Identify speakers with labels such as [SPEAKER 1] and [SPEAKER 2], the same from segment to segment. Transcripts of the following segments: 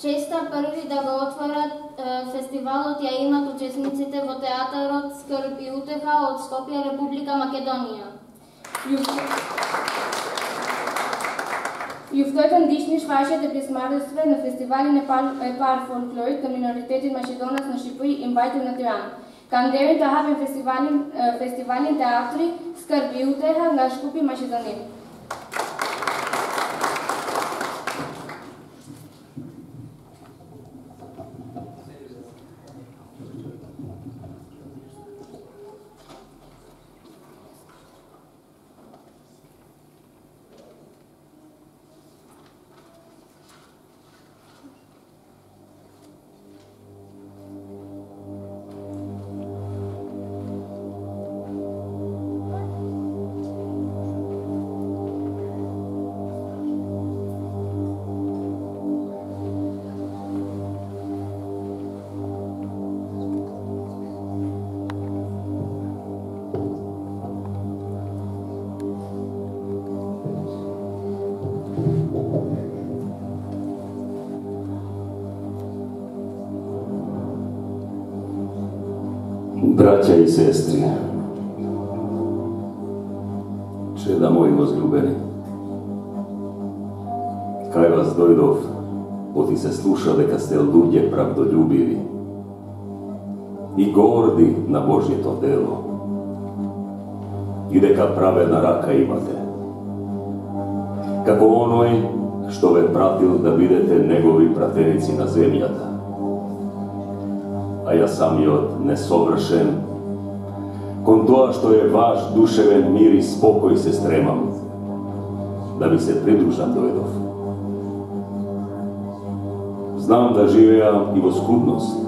[SPEAKER 1] Честа први да го отворат фестивалот ја имат учесниците во театарот Скрб и утеха од Скопје, Република Македонија.
[SPEAKER 2] Јуфтојтан дишниш вашите песмарство на фестивали на пар, пар фолклорит на миноритети Македонас на Шипуј им бајте на Тиран. Кам да тахавен фестивали, фестивали театри, скрби утеха на Шкупи Македонија.
[SPEAKER 3] Braća i sestри, čeda moji возлюбени, кај вас дојдов, оти се слуша дека сте луѓе правдолюбиви и горди на Божјето дело и дека праведна рака имате. Како оној што ве пратил да бидете негови пратеници на земјата а јас самиот несовршен, кон тоа што е ваш душевен мир и спокој се стремам, да ви се придружам дојдов. Знам да живеам и во скудност.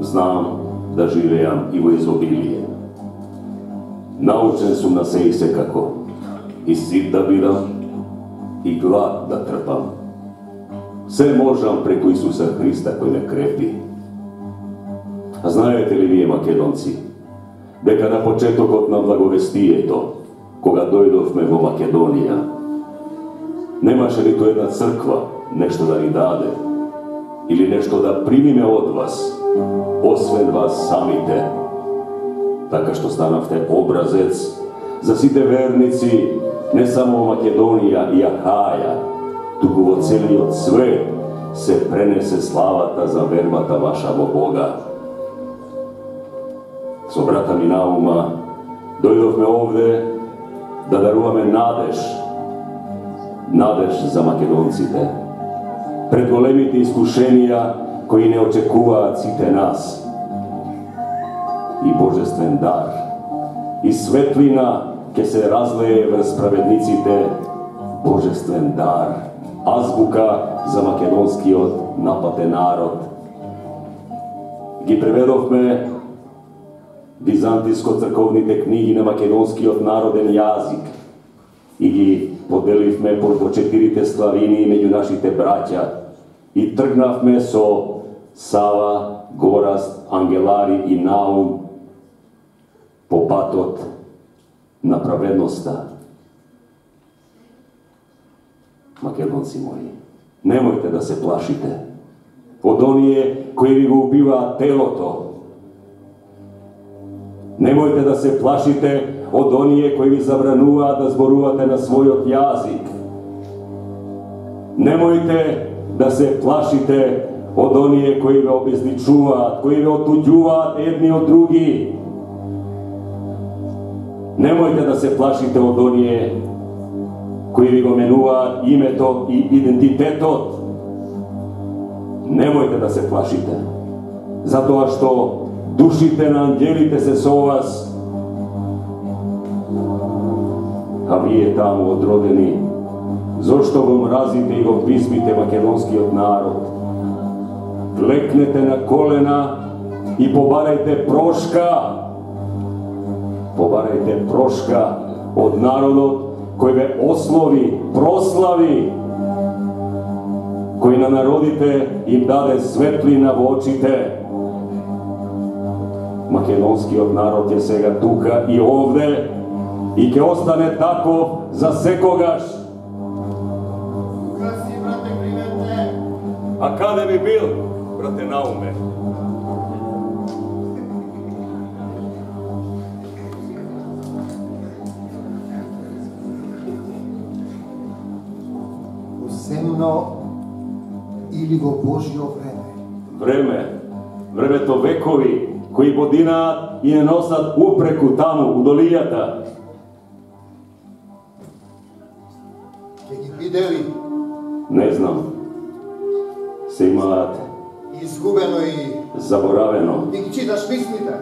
[SPEAKER 3] Знам да живеам и во изобилие. Научен сум на се и секако, и сит да бидам, и глад да трпам. Се можам преку Исуса Христа кој ме крепи. Знаете ли вие, македонци, дека на почетокот на благовестието, кога дојдовме во Македонија, немаше ниту една црква нешто да ни даде, или нешто да примиме од вас, освен вас самите, така што станавте образец за сите верници, не само во Македонија и Ахаја, туку во целиот свет се пренесе славата за вербата ваша во Бога со брата ми Наума, дојдовме овде да даруваме надеж, надеж за македонците, пред големите искушенија кои не очекуваат сите нас. И божествен дар, и светлина ќе се разлее врз праведниците, божествен дар, азбука за македонскиот напатен народ. Ги преведовме византиско-црковните книги на македонскиот народен јазик. И ги поделивме по четирите славини меѓу нашите браќа. И тргнавме со Сава, Гораст, Ангелари и Наум по патот на праведноста. Македонци мои, немојте да се плашите. Од оние кои ви го убиваат телото, Немојте да се плашите од оние кои ви забрануваат да зборувате на својот јазик. Немојте да се плашите од оние кои ве обезличуваат, кои ве отуѓуваат едни од други. Немојте да се плашите од оние кои ви го менуваат името и идентитетот. Немојте да се плашите, затоа што Душите на ангелите се со вас, а вие таму одродени, зошто го мразите и го писмите македонскиот народ. Клекнете на колена и побарајте прошка. Побарајте прошка од народот кој ве ослови, прослави, кој на народите им даде светлина во очите македонскиот народ е сега тука и овде и ќе остане тако за секогаш. Kade bi bil, brate Naume?
[SPEAKER 4] Во земно или во Божјо време.
[SPEAKER 3] Време, времето векови, кои годинаат и не носат упреку таму, у долијата.
[SPEAKER 4] Ке ги видели
[SPEAKER 3] Не знам. Се имаат
[SPEAKER 4] изгубено и
[SPEAKER 3] заборавено.
[SPEAKER 4] и ги читаш мислите.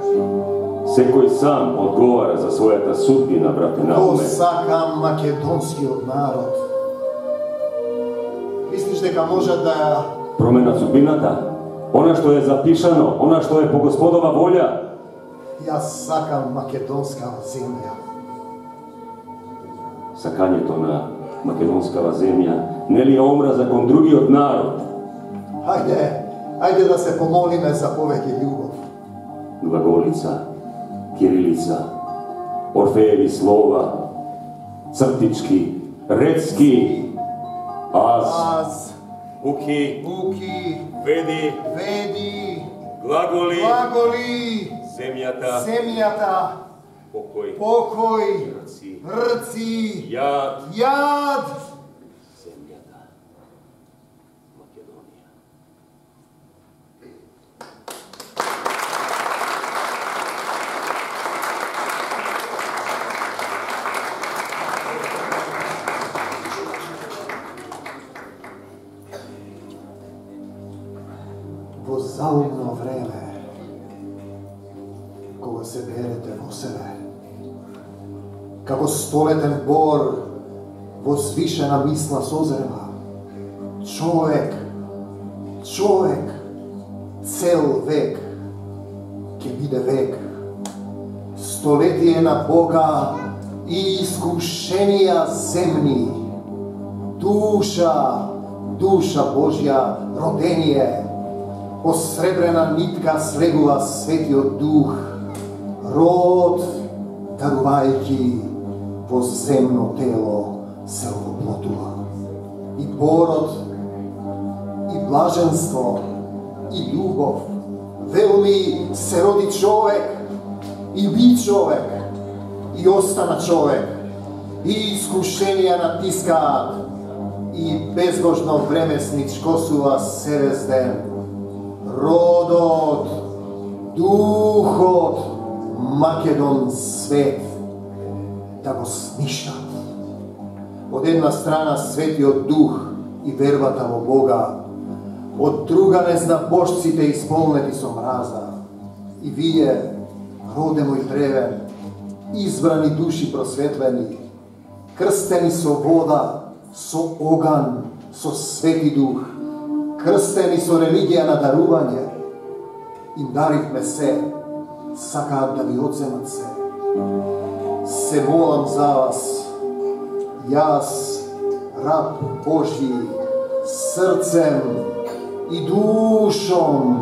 [SPEAKER 3] Секој сам одговара за својата судбина, брате Науме.
[SPEAKER 4] сака македонскиот народ. Мислиш дека може да ја
[SPEAKER 3] Промена судбината, она што е запишано, она што е по Господова волја,
[SPEAKER 4] Јас сакам македонска земја.
[SPEAKER 3] сакањето на македонскава земја, нели е омраза кон другиот народ,
[SPEAKER 4] Хајде, хајде да се помолиме за повеќе љубов.
[SPEAKER 3] глаголица, кирилица, орфееви слова, цртички, рецки, аз,
[SPEAKER 4] Аз,
[SPEAKER 3] буки,
[SPEAKER 4] буки,
[SPEAKER 3] веди,
[SPEAKER 4] веди,
[SPEAKER 3] глаголи,
[SPEAKER 4] глаголи,
[SPEAKER 3] земјата,
[SPEAKER 4] земјата,
[SPEAKER 3] покој,
[SPEAKER 4] покој,
[SPEAKER 3] рци,
[SPEAKER 4] рци,
[SPEAKER 3] јад,
[SPEAKER 4] јад, столетен бор во свишена мисла созрева. човек, човек, цел век, ќе биде век, столетие на Бога и искушенија земни, душа, душа Божја, родение, по сребрена нитка слегува светиот дух, род, дарувајќи во земно тело се овоплотува. И борот, и блаженство, и љубов, велми се роди човек, и би човек, и остана човек, и искушенија натискаат, и безбожно време сничкосува серез ден. Родот, духот, Македон свет, да го сништат. Од една страна светиот дух и вербата во Бога, од друга незнабожците исполнети со мраза. И вие, роде мој превен, избрани души просветлени, крстени со вода, со оган, со свети дух, крстени со религија на дарување, им даривме се, сакаат да ви одземат се. Се молам за вас, јас, раб Божи, срцем и душом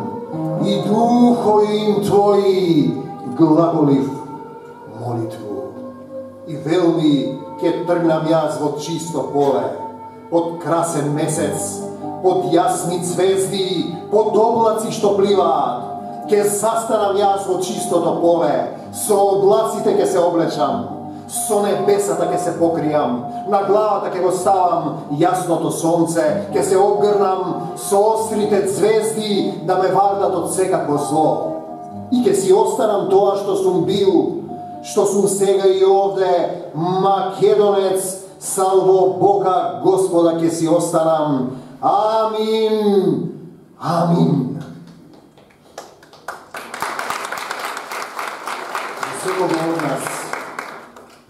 [SPEAKER 4] и духоим Твои глаголив молитву. И велми ке тргнам јас во чисто поле, под красен месец, под јасни звезди, под облаци што пливаат. Ке застанам јас во чистото поле, со облаците ќе се облечам, со небесата ќе се покријам, на главата ќе го ставам јасното сонце, ќе се обгрнам со острите звезди да ме вардат од секако зло. И ќе си останам тоа што сум бил, што сум сега и овде, македонец, салво Бога Господа ќе си останам. Амин. Амин. Во секого од нас,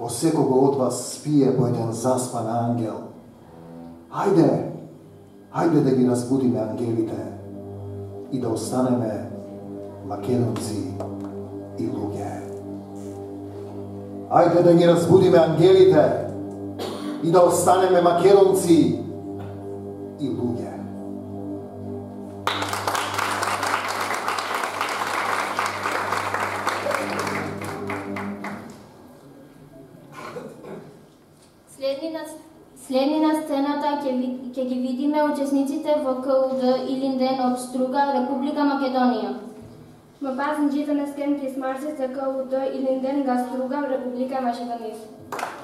[SPEAKER 4] во секого од вас спие по еден заспан ангел. Хајде, хајде да ги разбудиме ангелите и да останеме македонци и луѓе. Ајде да ги разбудиме ангелите и да останеме македонци и луѓе.
[SPEAKER 1] Следни на сцената ќе, ќе ги видиме учесниците во КУД Илинден од Струга, Република Македонија.
[SPEAKER 2] Ма пазнджите на скенки смарси се КУД Илинден га Струга, Република Македонија.